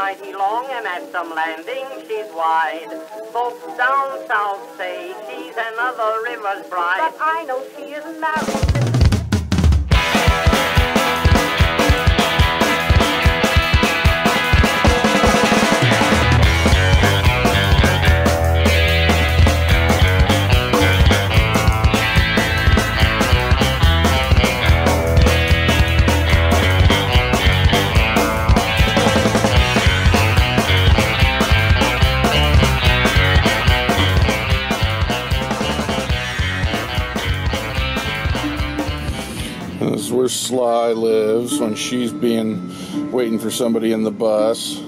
mighty long, and at some landings she's wide. Folks down south say she's another river's bride. But I know she isn't married. Sly lives when she's being waiting for somebody in the bus.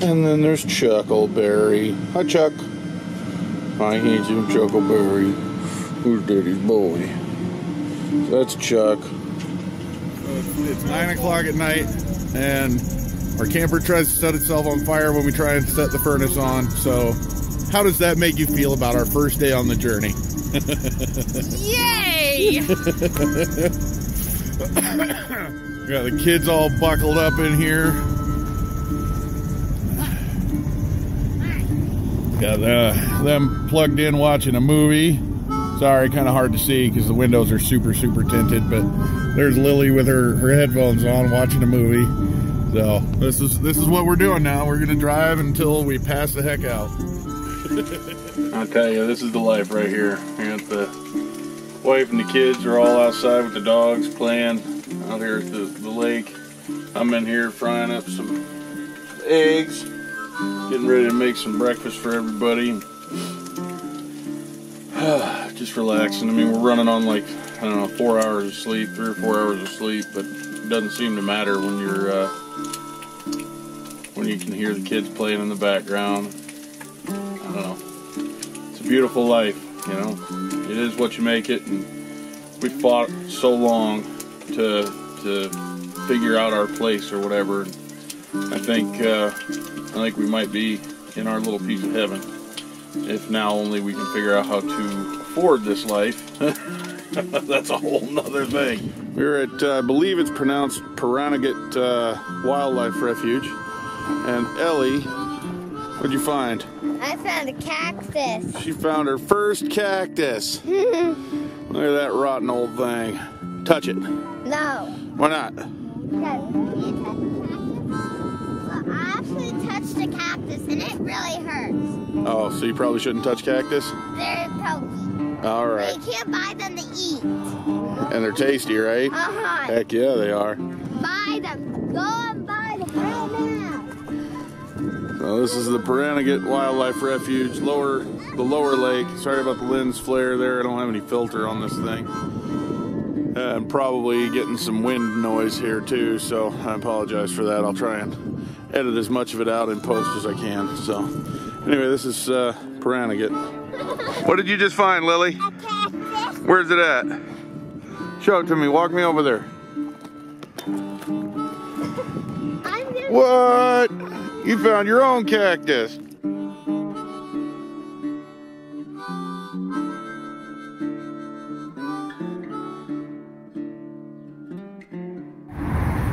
And then there's Chuckleberry. Hi, Chuck. Hi, handsome Chuckleberry. Who's Daddy's boy? That's Chuck. It's 9 o'clock at night, and our camper tries to set itself on fire when we try and set the furnace on. So, how does that make you feel about our first day on the journey? Yay! Got the kids all buckled up in here. Got uh, them plugged in watching a movie. Sorry, kind of hard to see because the windows are super, super tinted. But there's Lily with her, her headphones on watching a movie. So this is this is what we're doing now. We're gonna drive until we pass the heck out. I'll tell you, this is the life right here. Got the wife and the kids are all outside with the dogs playing out here at the, the lake. I'm in here frying up some eggs, getting ready to make some breakfast for everybody. Just relaxing. I mean, we're running on like, I don't know, four hours of sleep, three or four hours of sleep, but it doesn't seem to matter when you're, uh, when you can hear the kids playing in the background. I don't know. It's a beautiful life, you know. It is what you make it, and we fought so long to to figure out our place or whatever. I think uh, I think we might be in our little piece of heaven if now only we can figure out how to afford this life. That's a whole nother thing. We're at, uh, I believe it's pronounced Pahranagat uh, Wildlife Refuge, and Ellie, what'd you find? I found a cactus. She found her first cactus. Look at that rotten old thing. Touch it. No. Why not? Because you touch the cactus. Well, I actually touched a cactus and it really hurts. Oh, so you probably shouldn't touch cactus? They're pokey. All right. But you can't buy them to eat. And they're tasty, right? Uh-huh. Heck yeah, they are. Buy them. Go So this is the Pahranagat Wildlife Refuge, lower the lower lake. Sorry about the lens flare there. I don't have any filter on this thing. I'm probably getting some wind noise here too, so I apologize for that. I'll try and edit as much of it out in post as I can. So anyway, this is uh, Pahranagat. What did you just find, Lily? Where's it at? Show it to me. Walk me over there. What? You found your own cactus.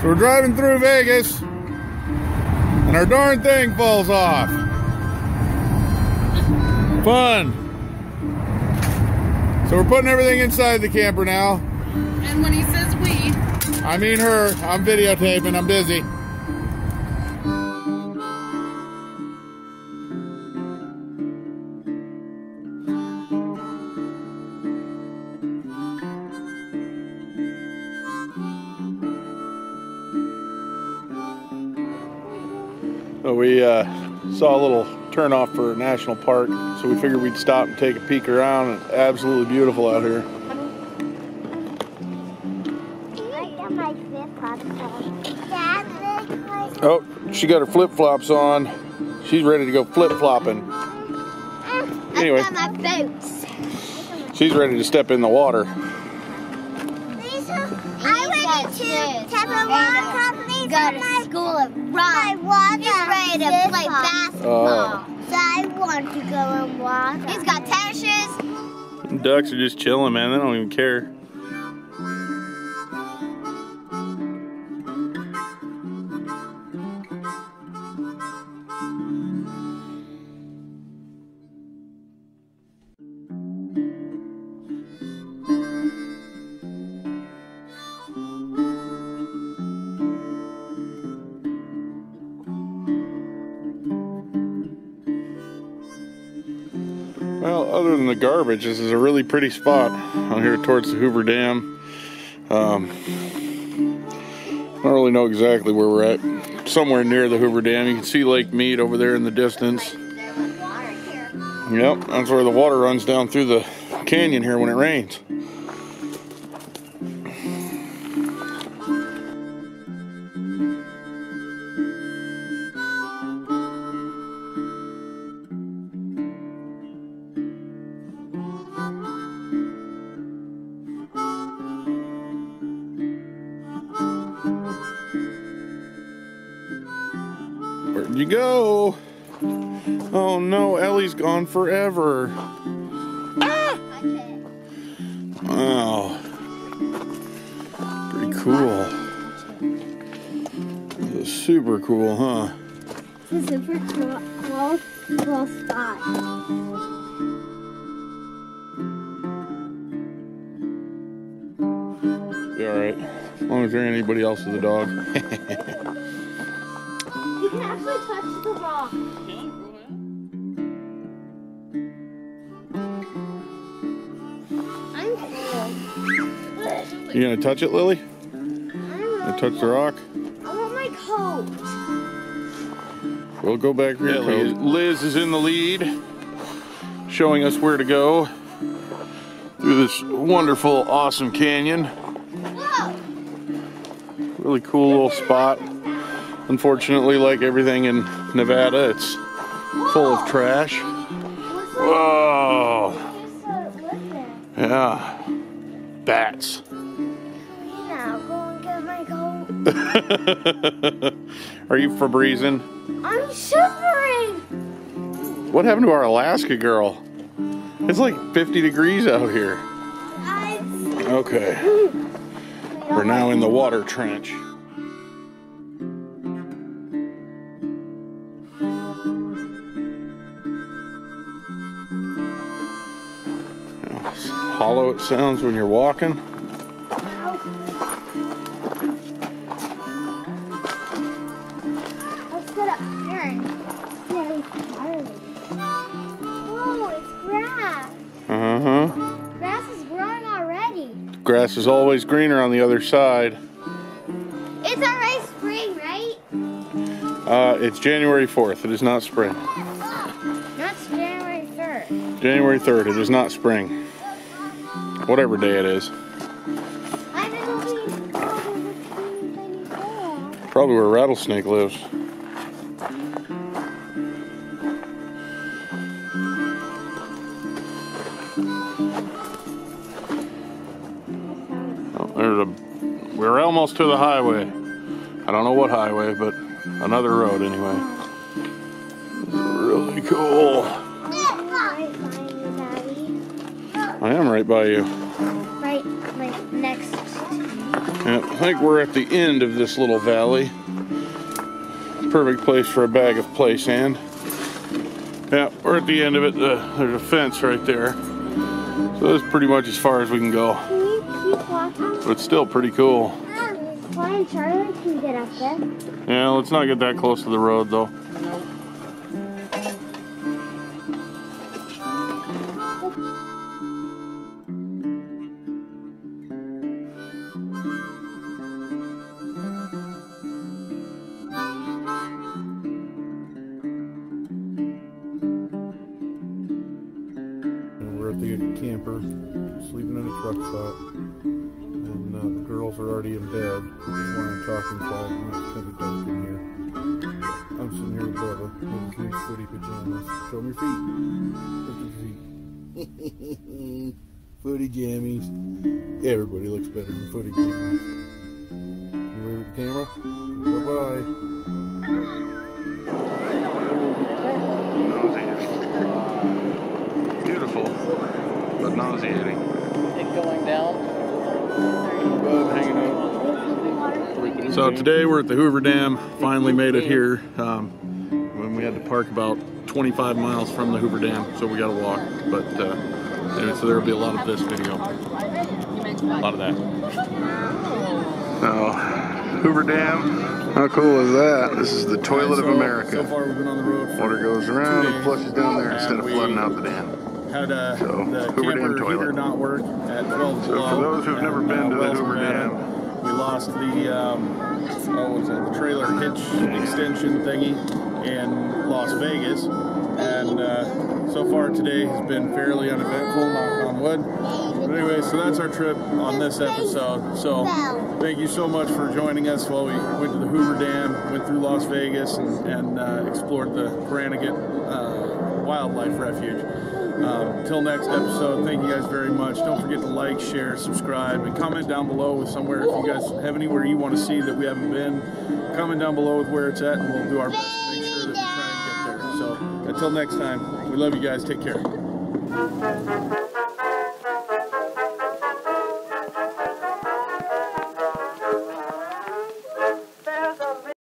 So we're driving through Vegas, and our darn thing falls off. Fun. So we're putting everything inside the camper now. And when he says we, I mean her. I'm videotaping. I'm busy. We uh, saw a little turnoff for a national park, so we figured we'd stop and take a peek around. It's absolutely beautiful out here. I got my flip-flops on. Dad, look like Oh, she got her flip flops on. She's ready to go flip flopping. Anyway. I got my boots. She's ready to step in the water. I went to Tupperware Company go to school and run. He's ready to play basketball. Oh. So I want to go and water. He's got tennis shoes. Ducks are just chilling, man. They don't even care. Than the garbage, this is a really pretty spot out here towards the Hoover Dam. Um, I don't really know exactly where we're at. Somewhere near the Hoover Dam. You can see Lake Mead over there in the distance. Yep, that's where the water runs down through the canyon here when it rains. You go? Oh no, Ellie's gone forever. Wow. Pretty cool. This is super cool, huh? It's a super cool, cool, cool spot. Be alright. As long as there ain't anybody else with a dog. You can actually touch the rock. I'm cool. You gonna touch it, Lily? I'm Gonna touch the rock? I want my coat. We'll go back for your coat. Liz is in the lead, showing us where to go through this wonderful, awesome canyon. Whoa! Really cool little spot. Unfortunately, like everything in Nevada, it's full of trash. Whoa! there's a lizard. Yeah. Bats. Now go and get my coat. Are you for Febrezing? I'm shivering. What happened to our Alaska girl? It's like 50 degrees out here. Okay. We're now in the water trench. Hollow it sounds when you're walking. Let's get up here and see how it's grass. Is growing already. Grass is always greener on the other side. It's already spring, right? Uh, it's January 4th. It is not spring. That's January 3rd. January 3rd. It is not spring. Whatever day it is. I didn't believe there's a teeny tiny hole. Probably where Rattlesnake lives. Oh, there's a. We're almost to the highway. I don't know what highway, but another road anyway. Really cool. Right behind you, Daddy. I am right by you. Yeah, I think we're at the end of this little valley. Perfect place for a bag of play sand. Yeah, we're at the end of it. Uh, there's a fence right there. So that's pretty much as far as we can go. But it's still pretty cool. Charlie can get up there? Yeah, let's not get that close to the road though. The girls are already in bed. We're talking five minutes because it dark in here. I'm sitting here with Bubba in his new footy pajamas. Show me your feet. Lift your feet. footy jammies. Everybody looks better in footy jammies. You wave at the camera. Bye bye. Beautiful, but nauseating. It going down. Bud hanging out. So today we're at the Hoover Dam. Finally made it here. Um, when we had to park about 25 miles from the Hoover Dam, so we got to walk. But uh, anyway, so there will be a lot of this video, a lot of that. Oh, Hoover Dam. How cool is that? This is the toilet of America. So far, we've been on the road Water goes around and flushes down there instead of flooding out the dam. Had uh, So, the Hoover Dam camper toilet. heater not work at 12 So below. for those who've and, never been to the Hoover Nevada. Dam, we lost the um, what was it, the trailer hitch extension thingy in Las Vegas, and uh, so far today has been fairly uneventful. Knock on wood. But anyway, so that's our trip on this episode. So thank you so much for joining us while we went to the Hoover Dam, went through Las Vegas, and, and uh, explored the Pahranagat uh, Wildlife Refuge. Um, till next episode, thank you guys very much. Don't forget to like, share, subscribe, and comment down below with somewhere if you guys have anywhere you want to see that we haven't been. Comment down below with where it's at, and we'll do our best to make sure that we try and get there. So until next time, we love you guys. Take care.